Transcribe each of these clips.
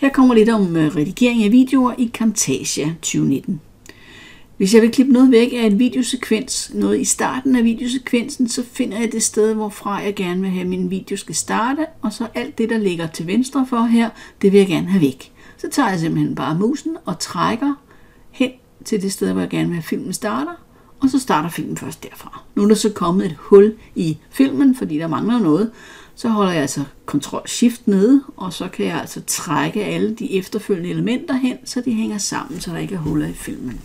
Her kommer lidt om øh, redigering af videoer i Camtasia 2019. Hvis jeg vil klippe noget væk af en videosekvens, noget i starten af videosekvensen, så finder jeg det sted, hvorfra jeg gerne vil have, at min video skal starte, og så alt det, der ligger til venstre for her, det vil jeg gerne have væk. Så tager jeg simpelthen bare musen og trækker hen til det sted, hvor jeg gerne vil have, at filmen starter, og så starter filmen først derfra. Nu er der så kommet et hul i filmen, fordi der mangler noget, så holder jeg altså Ctrl-Shift nede, og så kan jeg altså trække alle de efterfølgende elementer hen, så de hænger sammen, så der ikke er huller i filmen.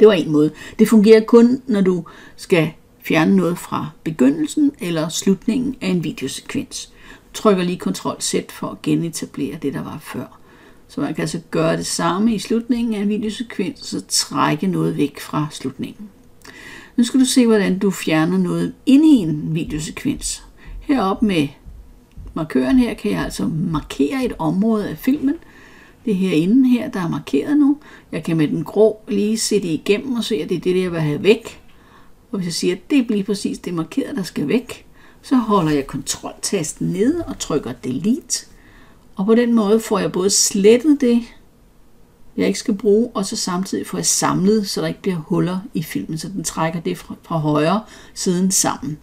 Det var en måde. Det fungerer kun, når du skal fjerne noget fra begyndelsen eller slutningen af en videosekvens. Du trykker lige Ctrl-Z for at genetablere det, der var før. Så man kan altså gøre det samme i slutningen af en videosekvens, så trække noget væk fra slutningen. Nu skal du se, hvordan du fjerner noget ind i en videosekvens. Heroppe med markøren her kan jeg altså markere et område af filmen. Det her herinde her, der er markeret nu. Jeg kan med den grå lige se det igennem og se, at det er det, jeg vil have væk. Og hvis jeg siger, at det er lige præcis det markerede, der skal væk, så holder jeg kontroltasten nede og trykker delete. Og på den måde får jeg både slettet det, jeg ikke skal bruge, og så samtidig får jeg samlet, så der ikke bliver huller i filmen, så den trækker det fra, fra højre siden sammen.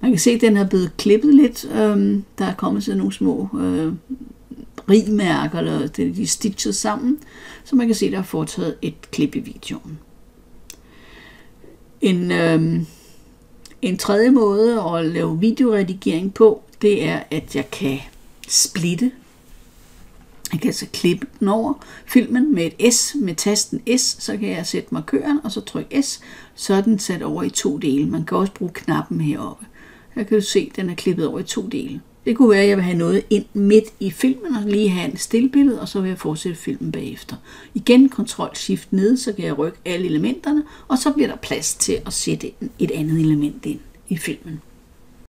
Man kan se, at den er blevet klippet lidt. Øhm, der er kommet sådan nogle små øh, rimærker, eller det, de er stitchet sammen, så man kan se, at der er foretaget et klip i videoen. En, øh, en tredje måde at lave videoredigering på, det er, at jeg kan splitte. Jeg kan altså klippe den over filmen med et S, med tasten S, så kan jeg sætte markøren, og så trykke S, så er den sat over i to dele. Man kan også bruge knappen heroppe. Her kan du se, at den er klippet over i to dele. Det kunne være, at jeg vil have noget ind midt i filmen, og lige have en stillbillede, og så vil jeg fortsætte filmen bagefter. Igen Ctrl-Shift ned, så kan jeg rykke alle elementerne, og så bliver der plads til at sætte et andet element ind i filmen.